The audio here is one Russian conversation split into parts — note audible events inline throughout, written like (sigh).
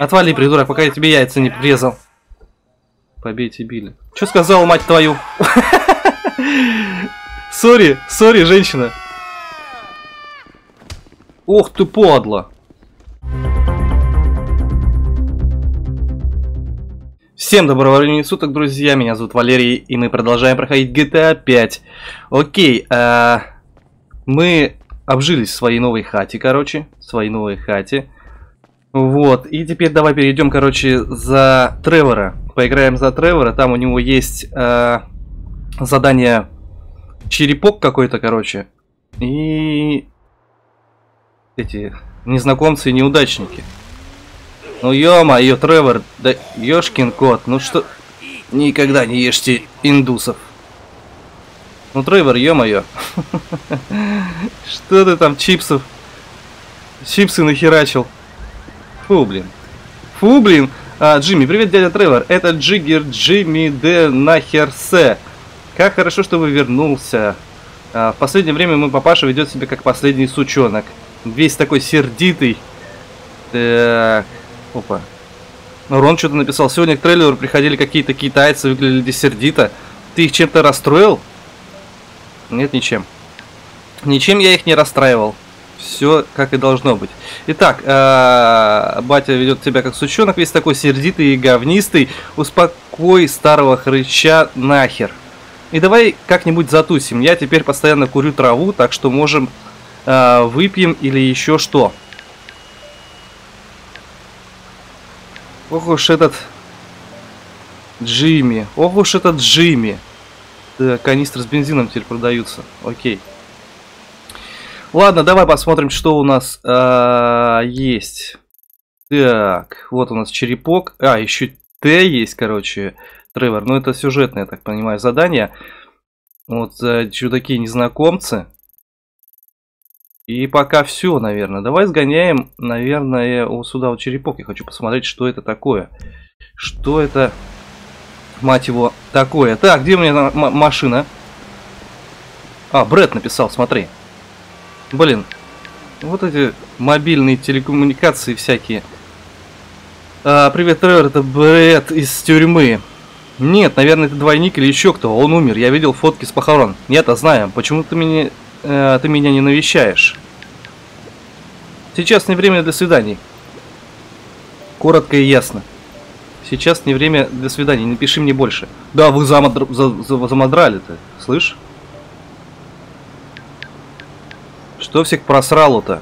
Отвали, придурок, пока я тебе яйца не прирезал. Побейте Билли. Что сказал, мать твою? (laughs) Сори, сори, женщина. Ох ты, падла. Всем доброго времени суток, друзья, меня зовут Валерий, и мы продолжаем проходить GTA 5. Окей, а, мы обжились в своей новой хате, короче, в своей новой хате. Вот, и теперь давай перейдем, короче, за Тревора. Поиграем за Тревора, там у него есть э, задание черепок какой-то, короче. И эти незнакомцы и неудачники. Ну ё-моё, Тревор, да ёшкин кот, ну что... Никогда не ешьте индусов. Ну, Тревор, ё-моё. (laughs) Что ты там чипсов? Чипсы нахерачил. Фу, блин. Фу, блин. А, Джимми, привет, дядя Тревор. Это Джиггер Джимми де Нахерсе. Как хорошо, что вы вернулся. А, в последнее время мой папаша ведет себя как последний сучонок. Весь такой сердитый. Так. Опа. Ну, Рон что-то написал. Сегодня к трейлеру приходили какие-то китайцы, выглядели сердито. Ты их чем-то расстроил? Нет, ничем. Ничем я их не расстраивал. Все как и должно быть. Итак, э, батя ведет тебя как сучонок, весь такой сердитый и говнистый. Успокой старого хрыча нахер. И давай как-нибудь затусим. Я теперь постоянно курю траву, так что можем э, выпьем или еще что. Ох уж этот Джимми. Ох уж этот Джимми. Канистры с бензином теперь продаются. Окей. Ладно, давай посмотрим, что у нас а, есть. Так, вот у нас черепок. А, еще Т есть, короче, Тревор. Ну, это сюжетное, я так понимаю, задание. Вот э, чудаки незнакомцы. И пока все, наверное. Давай сгоняем, наверное, вот сюда вот черепок. Я хочу посмотреть, что это такое. Что это, мать его, такое. Так, где у меня машина? А, Брэд написал, смотри. Блин, вот эти мобильные телекоммуникации всякие. А, привет, Тревор, это Брэд из тюрьмы. Нет, наверное, это двойник или еще кто. Он умер. Я видел фотки с похорон. А знаю. Почему ты меня, э, ты меня не навещаешь? Сейчас не время для свиданий. Коротко и ясно. Сейчас не время для свиданий. Напиши мне больше. Да, вы замодр... за... За... замодрали-то. Слышь? Что всех просрало-то?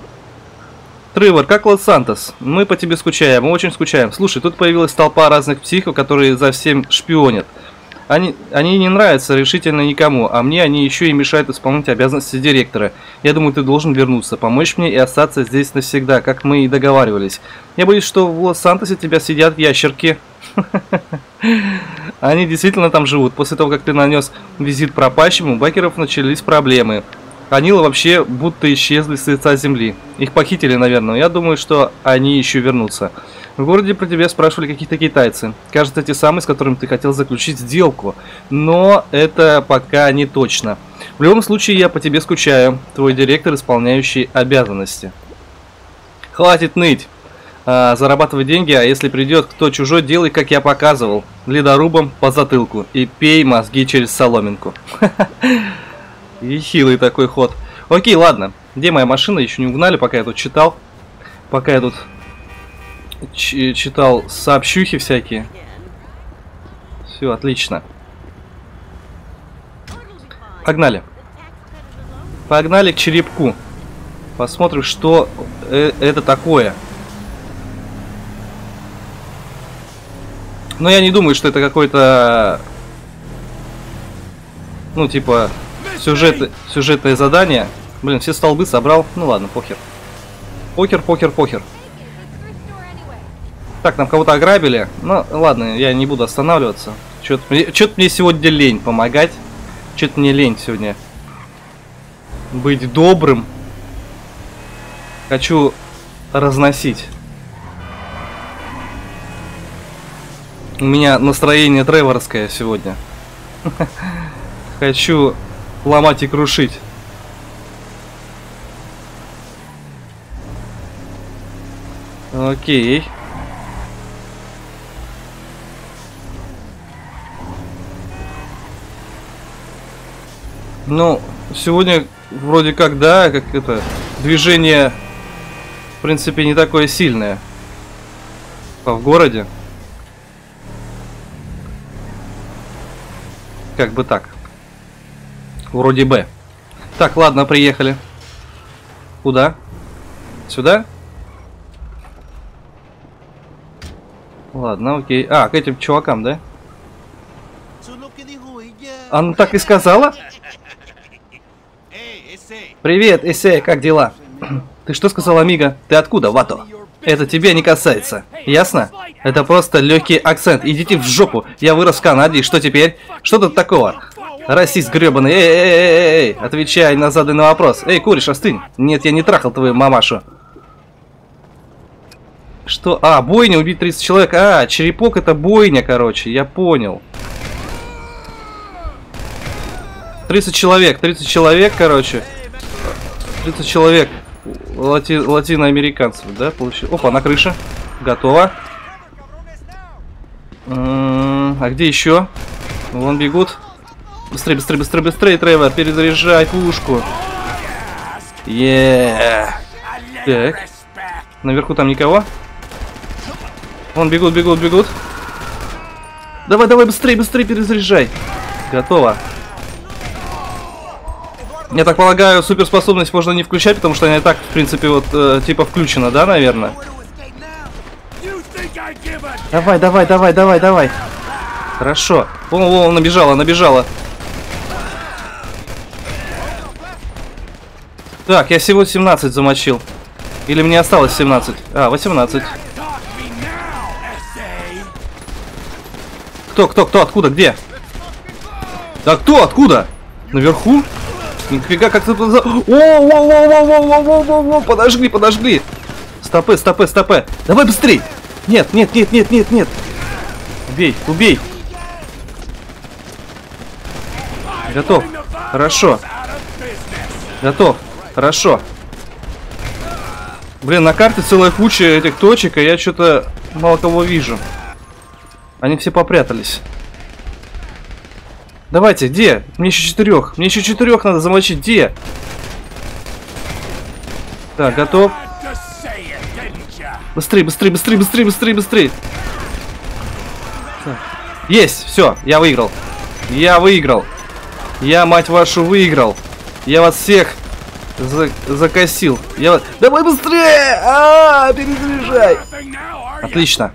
Тревор, как Лос-Сантос? Мы по тебе скучаем, мы очень скучаем. Слушай, тут появилась толпа разных психов, которые за всем шпионят. Они, они не нравятся решительно никому, а мне они еще и мешают исполнять обязанности директора. Я думаю, ты должен вернуться, помочь мне и остаться здесь навсегда, как мы и договаривались. Я боюсь, что в Лос-Сантосе тебя сидят ящерки. (laughs) Они действительно там живут. После того, как ты нанес визит пропащему, у бакеров начались проблемы. Они вообще будто исчезли с лица земли. Их похитили, наверное. Я думаю, что они еще вернутся. В городе про тебя спрашивали какие-то китайцы. Кажется, те самые, с которыми ты хотел заключить сделку. Но это пока не точно. В любом случае, я по тебе скучаю. Твой директор, исполняющий обязанности. Хватит ныть. А, зарабатывай деньги, а если придет кто чужой, делай, как я показывал. Ледорубом по затылку. И пей мозги через соломинку. (laughs) И хилый такой ход. Окей, ладно. Где моя машина? Еще не угнали, пока я тут читал. Пока я тут читал сообщухи всякие. Все, отлично. Погнали. Погнали к черепку. Посмотрим, что э это такое. Но я не думаю, что это какой-то... Ну, типа, сюжет, сюжетное задание. Блин, все столбы собрал. Ну ладно, похер. Покер, покер, покер. Так, нам кого-то ограбили. Ну, ладно, я не буду останавливаться. Что-то мне, сегодня лень помогать. Что-то мне лень сегодня быть добрым. Хочу разносить. У меня настроение треворское сегодня. (laughs) Хочу ломать и крушить. Окей. Ну, сегодня вроде как, да, как это, движение, в принципе, не такое сильное. А в городе. Как бы так. Вроде бы. Так, ладно, приехали. Куда? Сюда? Ладно, окей. А, к этим чувакам, да? Она так и сказала? Привет, Эсей, как дела? Ты что сказал, Амиго? Ты откуда, Вато? Это тебя не касается. Ясно? Это просто легкий акцент. Идите в жопу. Я вырос в Канаде, и что теперь? Что тут такого? Расист гребаный. Эй, эй, эй, эй. Отвечай на заданный вопрос. Эй, куришь, остынь. Нет, я не трахал твою мамашу. Что? А, бойня, убить 30 человек. А, черепок это бойня, короче. Я понял. 30 человек, 30 человек, короче. 30 человек лати латиноамериканцев, да, получилось. Опа, на крыше. Готово. А где еще? Вон бегут. Быстрее, быстрее, быстрее, быстрее, Тревор, перезаряжай пушку. Yeah. Так. Наверху там никого? Вон бегут, бегут, бегут. Давай, давай, быстрее, быстрее перезаряжай. Готово. Я так полагаю, суперспособность можно не включать, потому что она и так, в принципе, вот, э, типа включена, да, наверное? Давай, давай, давай, давай, давай. Хорошо. Вон, вон, набежала, набежала. Так, я всего 17 замочил. Или мне осталось 17? А, 18. Кто, кто, кто, откуда, где? Да кто, откуда? Наверху? Нифига, как ты... О, о, о, о, о, о, о, о, подожгли, подожгли. Стопы, стопы, стопы. Давай быстрей. Нет, нет, нет, нет, нет, нет. Убей, убей. Готов. Хорошо. Готов. Хорошо. Блин, на карте целая куча этих точек, а я что-то мало кого вижу. Они все попрятались. Давайте, где? Мне еще четырех. Мне еще четырех надо замочить. Где? Так, готов. Быстрее, быстрее, быстрее, быстрее, быстрее, быстрее. Есть, все, я выиграл. Я выиграл. Я, мать вашу, выиграл. Я вас всех за закосил. Я... Давай быстрее! А, -а, -а перезаряжай! Отлично.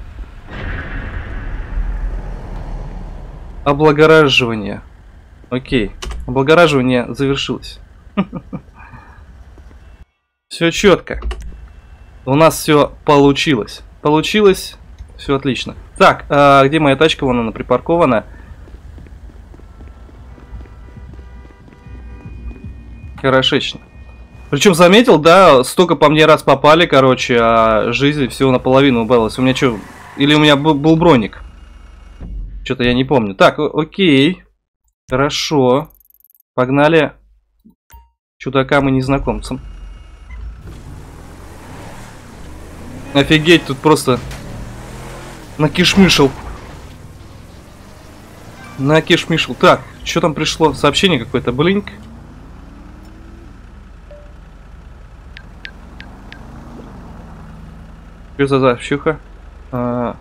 Облагораживание. Окей. Облагораживание завершилось. (laughs) Все четко. У нас все получилось. Получилось. Все отлично. Так, а где моя тачка? Вон она припаркована. Хорошечно. Причем заметил, да, столько по мне раз попали, короче, а жизнь всего наполовину убавилась. У меня что, или у меня был броник? Что-то я не помню. Так, окей. Хорошо. Погнали чудакам и незнакомцам. Офигеть, тут просто накишмишил. Накишмишил. Так, что там пришло? Сообщение какое-то, блинк. Что за завщуха? А,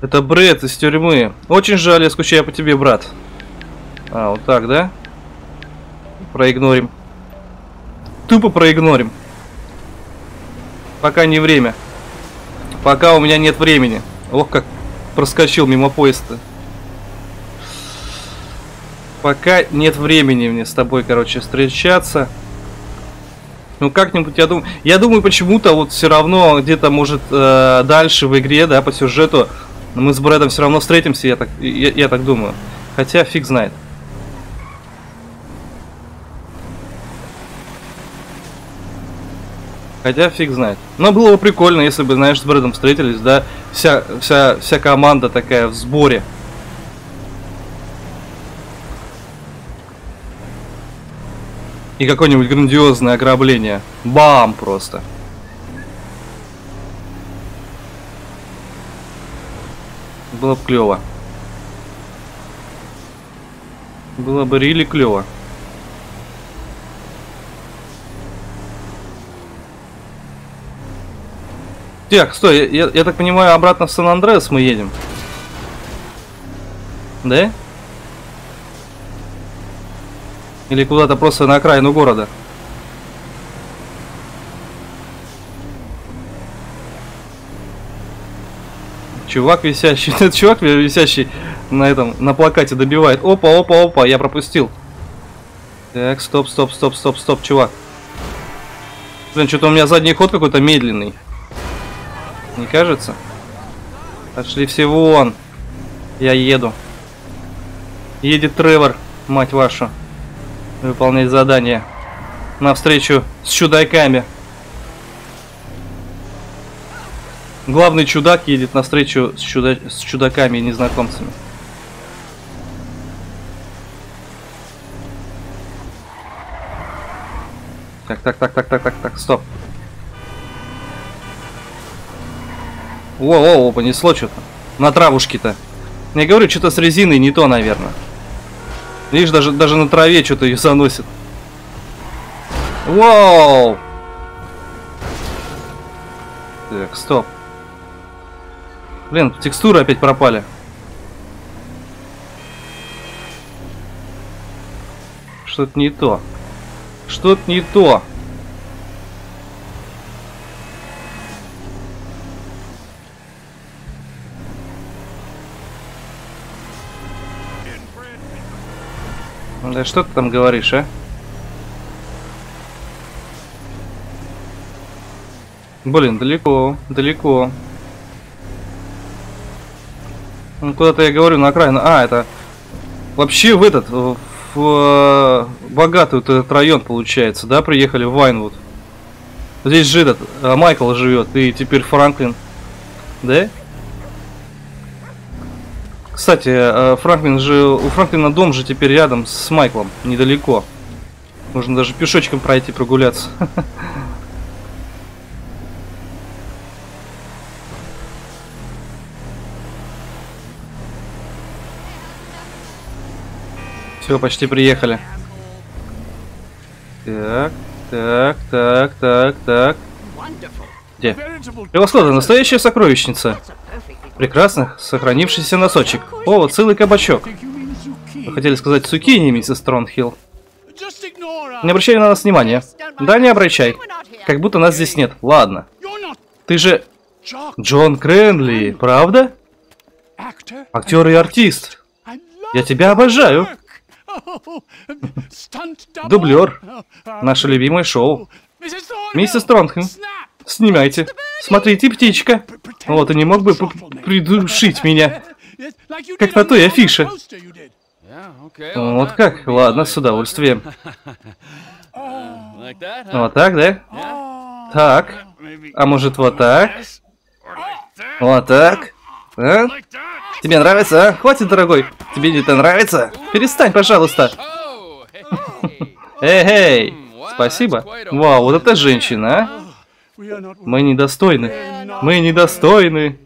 это Брэд из тюрьмы. Очень жаль, я скучаю по тебе, брат. А, вот так, да? Проигнорим. Тупо проигнорим. Пока не время. Пока у меня нет времени. Ох, как проскочил мимо поезда. Пока нет времени мне с тобой, короче, встречаться. Ну как-нибудь, я думаю, я думаю, почему-то вот все равно где-то может э, дальше в игре, да, по сюжету мы с Брэдом все равно встретимся, я так, я, я так думаю. Хотя фиг знает. Хотя фиг знает. Но было бы прикольно, если бы, знаешь, с Брэдом встретились, да, вся, вся, вся команда такая в сборе. и какое-нибудь грандиозное ограбление. Бам просто. Было бы клево. Было бы рили клево. Так, стой, я, я, я так понимаю, обратно в Сан-Андреас мы едем. Да? Или куда-то просто на окраину города? Чувак висящий, (laughs) этот чувак висящий на этом, на плакате добивает. Опа, опа, опа, я пропустил. Так, стоп, стоп, стоп, стоп, стоп, чувак. Блин, что-то у меня задний ход какой-то медленный. Не кажется? Пошли все вон. Я еду. Едет Тревор, мать вашу. Выполнять задание. Навстречу с чудаками. Главный чудак едет навстречу с, чуда... с чудаками и незнакомцами. Так, так, так, так, так, так, так, стоп. О, о, понесло что-то. На травушке-то. Я говорю, что-то с резиной не то, наверное. Видишь, даже, даже на траве что-то ее заносит. Вау! Так, стоп. Блин, текстуры опять пропали. Что-то не то. Что-то не то. Что ты там говоришь, а? Блин, далеко, далеко. Ну, куда-то я говорю на окраину. А, это вообще в этот, в, в богатый вот этот район получается, да, приехали в Вайнвуд. Здесь же этот, а, Майкл живет, и теперь Франклин. Да? Кстати, э, Франклин же, у Франклина дом же теперь рядом с Майклом, недалеко. Можно даже пешочком пройти, прогуляться. (laughs) Все, почти приехали. Так, так, так, так, так. Где? Превосходно, настоящая сокровищница. Прекрасно, сохранившийся носочек. О, целый кабачок. Вы хотели сказать цукини, миссис Тронхилл? Не обращай на нас внимания. Да, не обращай. Как будто нас здесь нет. Ладно. Ты же Джон Кренли, правда? Актер и артист. Я тебя обожаю. Дублер. Наше любимое шоу. Миссис Тронхилл, снимайте. Смотрите, птичка. Вот, и не мог бы придушить меня. Как на той афише. Вот как? Ладно, с удовольствием. Вот так, да? Так. А может вот так? Вот так? А? Тебе нравится, а? Хватит, дорогой. Тебе это нравится? Перестань, пожалуйста. Эй, эй. Спасибо. Вау, вот это женщина, а? Мы недостойны. Мы недостойны.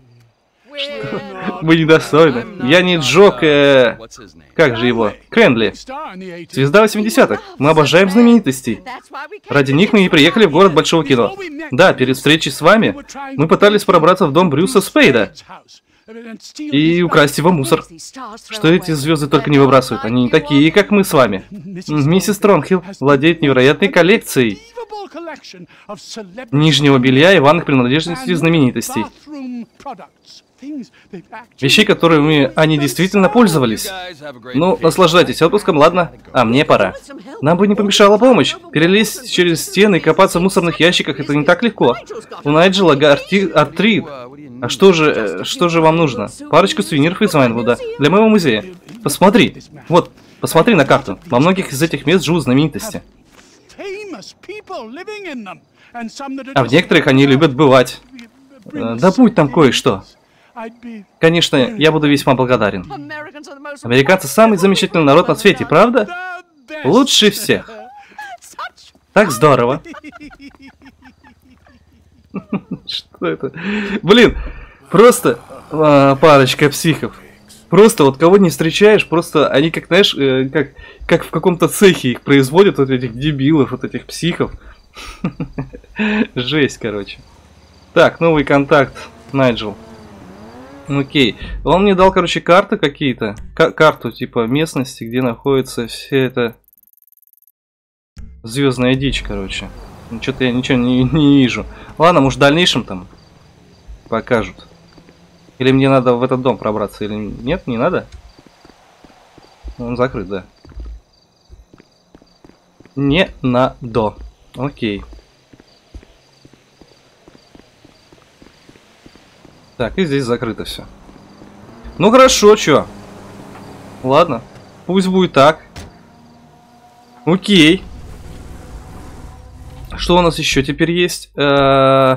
Мы недостойны. Я не Джок, э... Как же его? Крендли. Звезда 80-х. Мы обожаем знаменитостей. Ради них мы и приехали в город Большого кино. Да, перед встречей с вами мы пытались пробраться в дом Брюса Спейда и украсть его мусор. Что эти звезды только не выбрасывают. Они не такие, как мы с вами. Миссис Тронхилл владеет невероятной коллекцией нижнего белья и ванных принадлежностей знаменитостей. Вещи, которыми они действительно пользовались. Ну, наслаждайтесь отпуском, ладно? А мне пора. Нам бы не помешала помощь. Перелезть через стены и копаться в мусорных ящиках это не так легко. У Найджела артрит. А что же, э, что же вам нужно? Парочку сувениров из Вайнвуда для моего музея. Посмотри. Вот, посмотри на карту. Во многих из этих мест живут знаменитости. А в некоторых они любят бывать. Э, да будь там кое-что. Конечно, я буду весьма благодарен. Американцы самый замечательный народ на свете, правда? Лучше всех. Так здорово. Что это? Блин, просто а, парочка психов. Просто вот кого не встречаешь, просто они как, знаешь, э, как, как в каком-то цехе их производят, вот этих дебилов, вот этих психов. (laughs) Жесть, короче. Так, новый контакт, Найджел. Окей. Он мне дал, короче, карты какие-то. Карту, типа, местности, где находится все это... Звездная дичь, короче. Ну, Что-то я ничего не, не вижу. Ладно, может, в дальнейшем там покажут. Или мне надо в этот дом пробраться, или нет, не надо? Он закрыт, да. Не надо. Окей. Так, и здесь закрыто все. Ну хорошо, чё? Ладно. Пусть будет так. Окей. Что у нас еще теперь есть? Э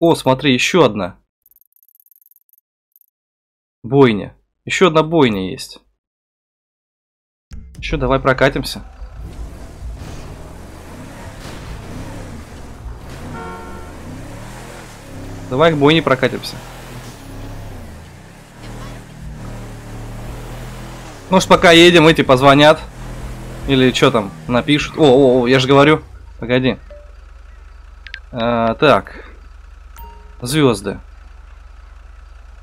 О, смотри, еще одна. Бойня. Еще одна бойня есть. Еще давай прокатимся. Давай к бойне прокатимся. Может пока едем, эти позвонят. Или что там, напишут. О, о, о, я же говорю. Погоди. А, так. Звезды.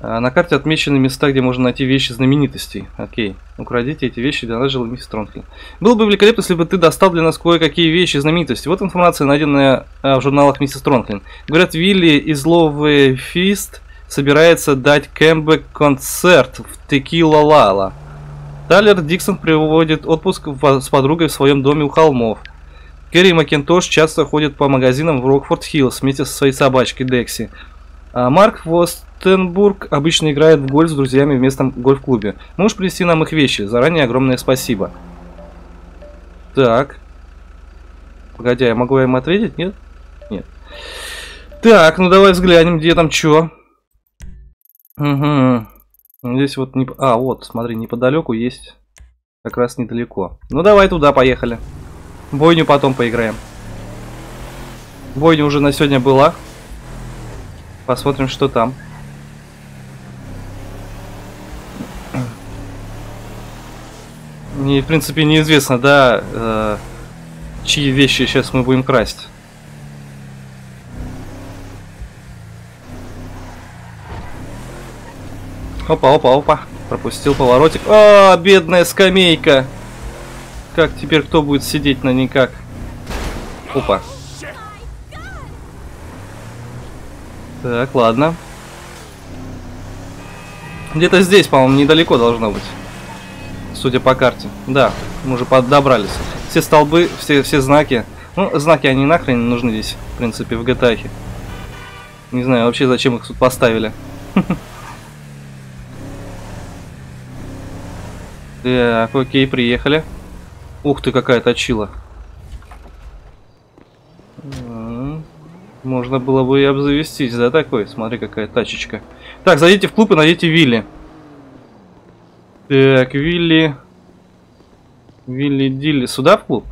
А, на карте отмечены места, где можно найти вещи знаменитостей. Окей. Украдите эти вещи Анджелы Мисс Тронхен. Было бы великолепно, если бы ты достал для нас кое-какие вещи знаменитости. Вот информация, найденная а, в журналах Миссис Тронхен. Говорят, Вилли из Ловы Фист собирается дать Кэмбек концерт в Текила Лала. Тайлер Диксон приводит отпуск с подругой в своем доме у холмов. Керри Макинтош часто ходит по магазинам в Рокфорд Хиллз вместе со своей собачкой Декси. А Марк Востенбург обычно играет в гольф с друзьями в местном гольф-клубе. Можешь принести нам их вещи? Заранее огромное спасибо. Так. Погоди, я могу им ответить? Нет? Нет. Так, ну давай взглянем, где там что. Угу. Здесь вот не... А, вот, смотри, неподалеку есть. Как раз недалеко. Ну давай туда, поехали. Бойню потом поиграем. Бойня уже на сегодня была. Посмотрим, что там. Мне, в принципе, неизвестно, да, э, чьи вещи сейчас мы будем красть. Опа, опа, опа. Пропустил поворотик. А, бедная скамейка. Как теперь кто будет сидеть на никак? Опа. Так, ладно. Где-то здесь, по-моему, недалеко должно быть. Судя по карте. Да, мы уже подобрались. Все столбы, все, все знаки. Ну, знаки, они нахрен не нужны здесь, в принципе, в GTA. Не знаю вообще, зачем их тут поставили. (laughs) Так, окей, приехали. Ух ты, какая точила. Можно было бы и обзавестись, да, такой? Смотри, какая тачечка. Так, зайдите в клуб и найдите Вилли. Так, Вилли... Вилли Дилли. Сюда в клуб?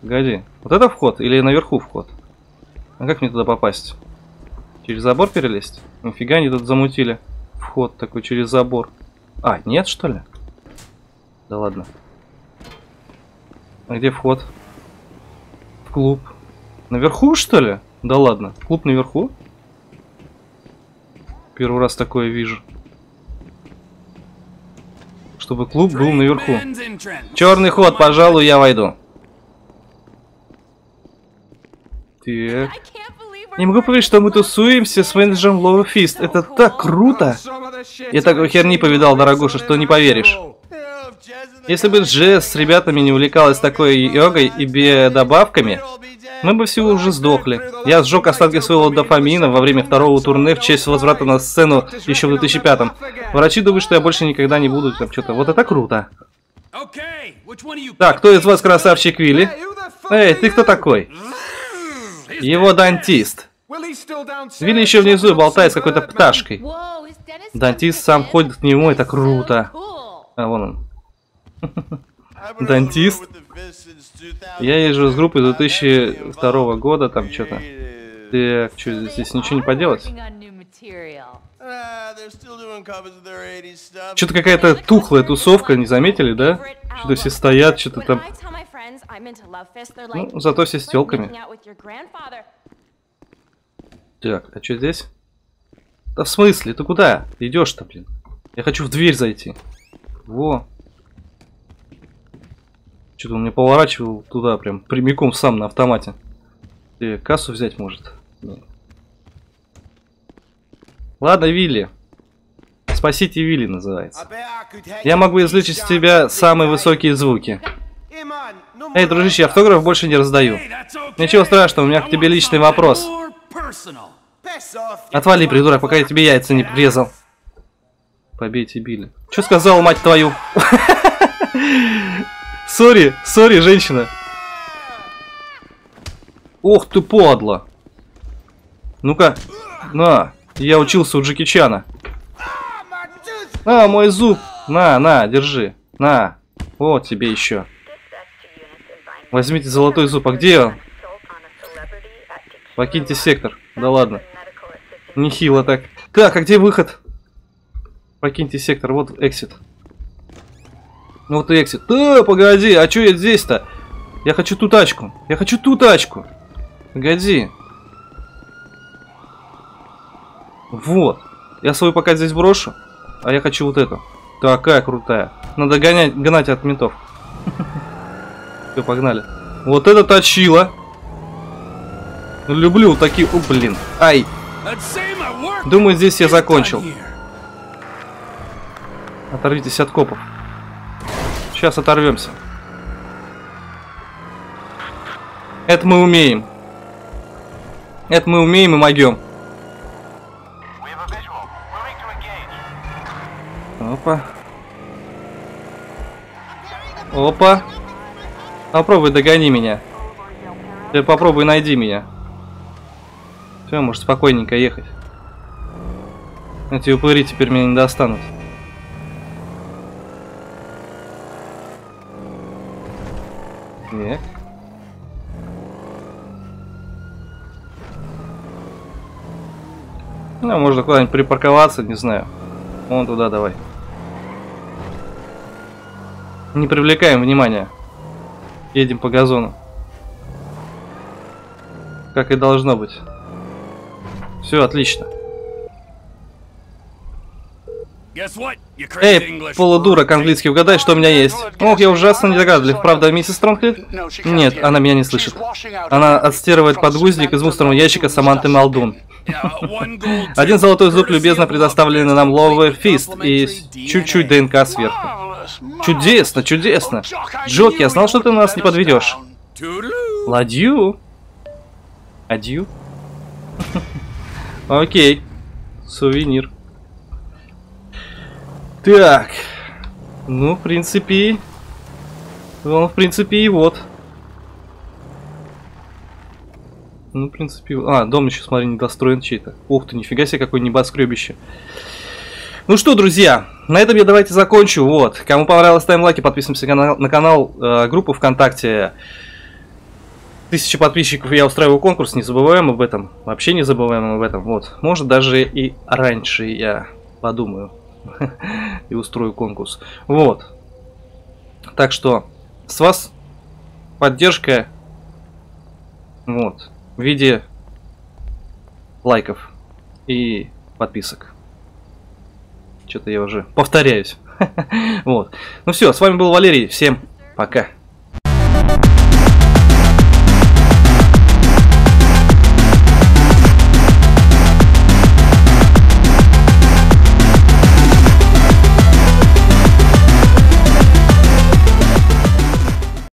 Погоди. Вот это вход или наверху вход? А как мне туда попасть? Через забор перелезть? Нифига они тут замутили. Вход такой через забор. А, нет, что ли? Да ладно. А где вход? В клуб. Наверху, что ли? Да ладно. Клуб наверху? Первый раз такое вижу. Чтобы клуб был наверху. Черный ход, пожалуй, я войду. Так. Не могу поверить, что мы тусуемся с менеджером Лоу Фист. Это так круто! Я такой херни повидал, дорогуша, что не поверишь. Если бы Джесс с ребятами не увлекалась такой йогой и биодобавками, мы бы все уже сдохли. Я сжег остатки своего дофамина во время второго турне в честь возврата на сцену еще в 2005-м. Врачи думают, что я больше никогда не буду там что-то. Вот это круто. Так, кто из вас красавчик Вилли? Эй, ты кто такой? Его дантист. Вилли еще внизу болтает с какой-то пташкой. Дантист сам ходит к нему, это круто. А, вон он. (laughs) Дантист. Я езжу с группой 2002 года, там что-то. Так, что, здесь ничего не поделать? Что-то какая-то тухлая тусовка, не заметили, да? Что-то все стоят, что-то там... Ну, зато все с телками. Так, а что здесь? Да в смысле? Ты куда идешь-то, блин? Я хочу в дверь зайти. Во. Что-то он мне поворачивал туда прям прямиком сам на автомате. Ты кассу взять может? Нет. Ладно, Вилли. Спасите Вилли называется. Я могу извлечь из тебя самые высокие звуки. Эй, дружище, автограф больше не раздаю. Ничего страшного, у меня к тебе личный вопрос. Отвали, придурок, пока я тебе яйца не прирезал. Побейте Билли. Что сказал, мать твою? (laughs) Сори, сори, женщина. Ох ты, падла. Ну-ка, на, я учился у Джеки Чана. А, мой зуб. На, на, держи. На. Вот тебе еще. Возьмите золотой зуб. А где он? Покиньте сектор. Да ладно. Нехило так. Так, а где выход? Покиньте сектор. Вот эксит. Вот и эксит. Да, погоди, а что я здесь-то? Я хочу ту тачку. Я хочу ту тачку. Погоди. Вот. Я свою пока здесь брошу. А я хочу вот эту. Такая крутая. Надо гонять, гнать от ментов. (laughs) Все, погнали. Вот это точило. Люблю такие... О, блин. Ай. Думаю, здесь я закончил. Оторвитесь от копов. Сейчас оторвемся. Это мы умеем. Это мы умеем и могем. Опа. Опа. Попробуй догони меня. Ты попробуй найди меня. Все, может спокойненько ехать. Эти упыри теперь меня не достанут. Так. Ну, можно куда-нибудь припарковаться, не знаю. Вон туда давай. Не привлекаем внимания. Едем по газону. Как и должно быть. Все отлично. Эй, полудурок английский, угадай, что у меня есть. Ох, я ужасно недогадлив. Правда, миссис Стронгхед? Нет, она меня не слышит. Она отстирывает подгузник из мусорного ящика Саманты Малдун. (laughs) Один золотой зуб любезно предоставленный нам Ловер Фист и чуть-чуть ДНК сверху. Чудесно, чудесно. Джок, я знал, что ты нас не подведешь. Ладью. Адью. Окей. Сувенир. Так. Ну, в принципе... Ну, в принципе, и вот. Ну, в принципе... А, дом еще, смотри, недостроен чей-то. Ух ты, нифига себе, какое небоскребище. Ну что, друзья, на этом я давайте закончу. Вот. Кому понравилось, ставим лайки, подписываемся на канал, э, группу ВКонтакте. Тысяча подписчиков я устраиваю конкурс, не забываем об этом. Вообще не забываем об этом. Вот. Может, даже и раньше я подумаю. (laughs) и устрою конкурс. Вот. Так что, с вас поддержка вот, в виде лайков и подписок. Что-то я уже повторяюсь. (laughs) вот. Ну все, с вами был Валерий. Всем пока.